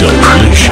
Delicious.